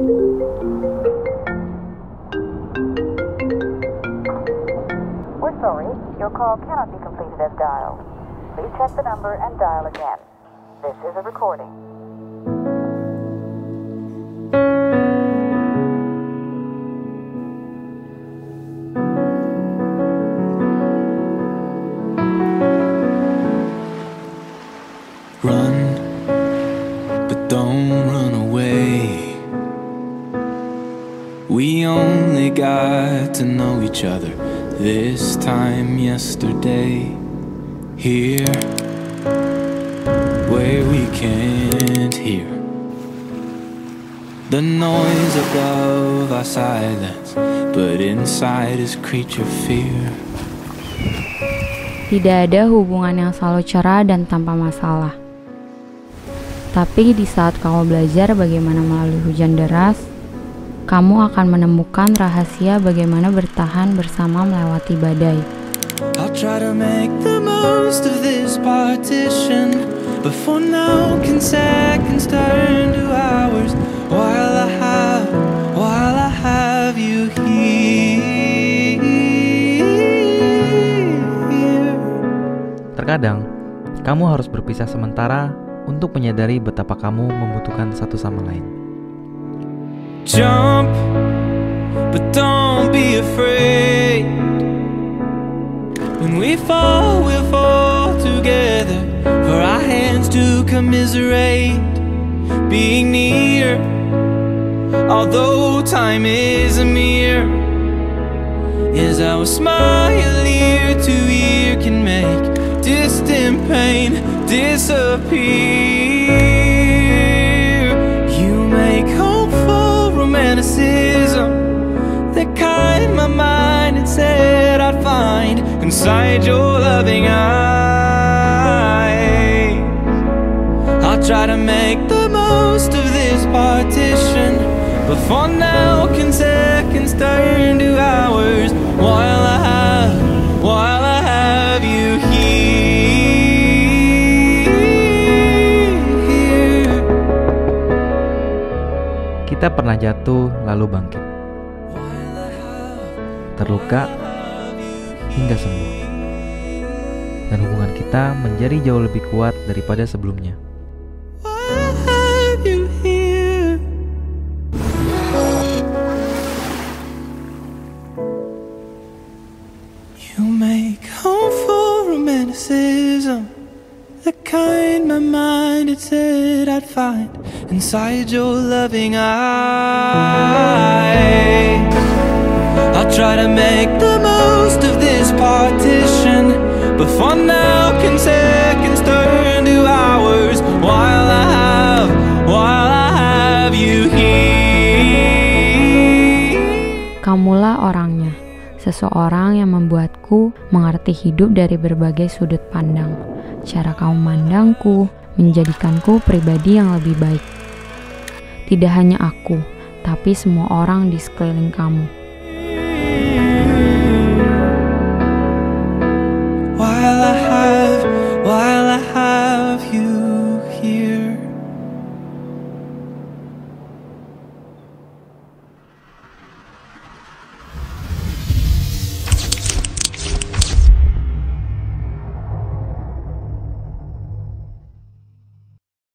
We're sorry, your call cannot be completed as dialed. Please check the number and dial again. This is a recording. We only got to know each other this time yesterday. Here, where we can't hear the noise above our silence, but inside is creature fear. Tidak ada hubungan yang selalu cerah dan tanpa masalah. Tapi di saat kamu belajar bagaimana melalui hujan deras, kamu akan menemukan rahasia bagaimana bertahan bersama melewati badai. I'll try to make the most of this partition Before now can seconds turn to hours While I have, while I have you here Terkadang, kamu harus berpisah sementara untuk menyadari betapa kamu membutuhkan satu sama lain. Be afraid. When we fall, we'll fall together For our hands to commiserate. Being near Although time is a mirror Is our smile ear to ear can make Distant pain disappear Inside your loving eyes. I'll try to make the most of this partition But for now can seconds turn to hours While I have, while I have you here. Kita pernah jatuh lalu bangkit, terluka hingga sembuh. Dan hubungan kita menjadi jauh lebih kuat daripada sebelumnya. Inside your loving eyes I'll try to make the partition But for now can seconds turn to hours While I have, while I have you here Kamulah orangnya, seseorang yang membuatku mengerti hidup dari berbagai sudut pandang. Cara kamu memandangku menjadikanku pribadi yang lebih baik. Tidak hanya aku, tapi semua orang di sekeliling kamu.